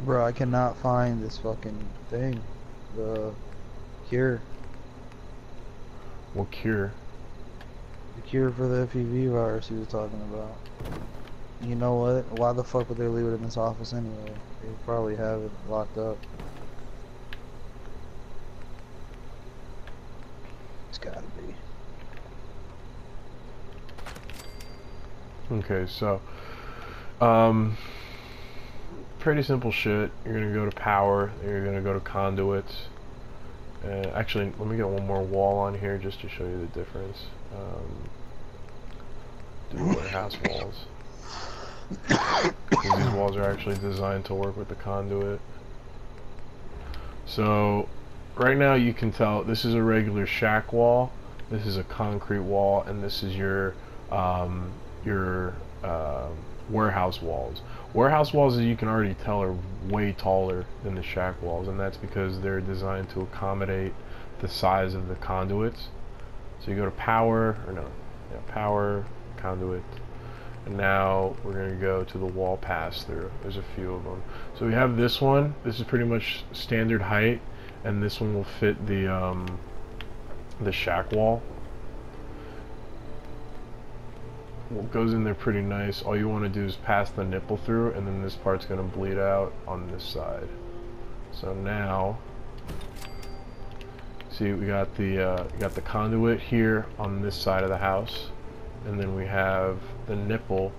Bro, I cannot find this fucking thing. The cure. What cure? The cure for the FEV virus he was talking about. You know what? Why the fuck would they leave it in this office anyway? They probably have it locked up. It's gotta be. Okay, so, um, pretty simple shit. You're gonna go to power, you're gonna go to conduits. Uh, actually, let me get one more wall on here just to show you the difference. Um, do warehouse walls. these walls are actually designed to work with the conduit. So, right now you can tell this is a regular shack wall, this is a concrete wall, and this is your um, your uh, warehouse walls. Warehouse walls, as you can already tell, are way taller than the shack walls, and that's because they're designed to accommodate the size of the conduits. So you go to power, or no, yeah, power, conduit, and now we're going to go to the wall pass through. There's a few of them. So we have this one. This is pretty much standard height, and this one will fit the um, the shack wall. Goes in there pretty nice. All you want to do is pass the nipple through, and then this part's going to bleed out on this side. So now, see, we got the uh, got the conduit here on this side of the house, and then we have the nipple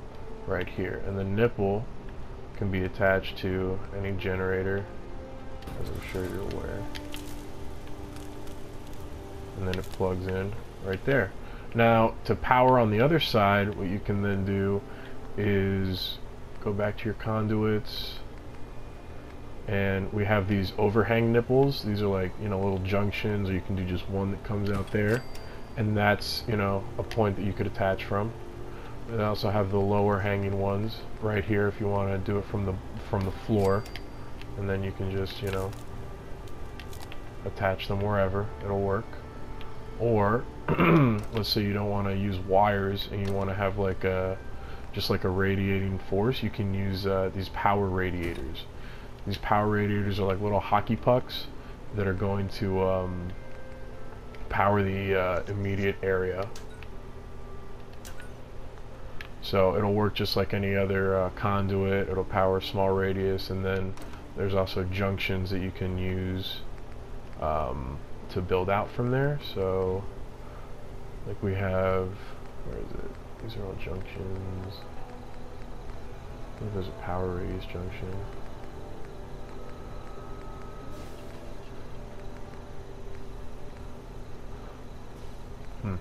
right here, and the nipple can be attached to any generator, as I'm sure you're aware. And then it plugs in right there. Now, to power on the other side, what you can then do is go back to your conduits, and we have these overhang nipples. These are like, you know, little junctions, or you can do just one that comes out there. And that's, you know, a point that you could attach from. I also have the lower hanging ones right here if you want to do it from the from the floor. And then you can just, you know, attach them wherever. It'll work. Or let's say you don't want to use wires and you want to have like a just like a radiating force, you can use uh, these power radiators. These power radiators are like little hockey pucks that are going to um, power the uh, immediate area. So it'll work just like any other uh, conduit. It'll power a small radius, and then there's also junctions that you can use um, to build out from there. So, like we have, where is it? These are all junctions. I think there's a power radius junction. Hmm.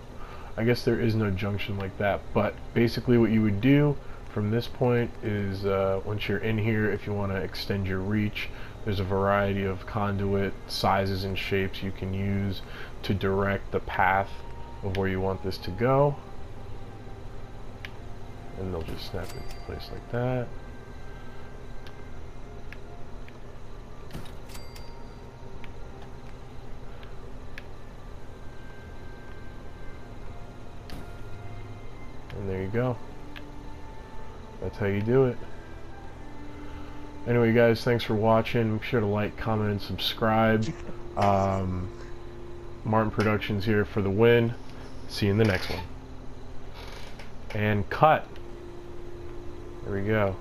I guess there is no junction like that, but basically what you would do from this point is uh, once you're in here, if you want to extend your reach, there's a variety of conduit sizes and shapes you can use to direct the path of where you want this to go. And they'll just snap it into place like that. And there you go. That's how you do it. Anyway, guys, thanks for watching. Make sure to like, comment, and subscribe. Um, Martin Productions here for the win. See you in the next one. And cut. There we go.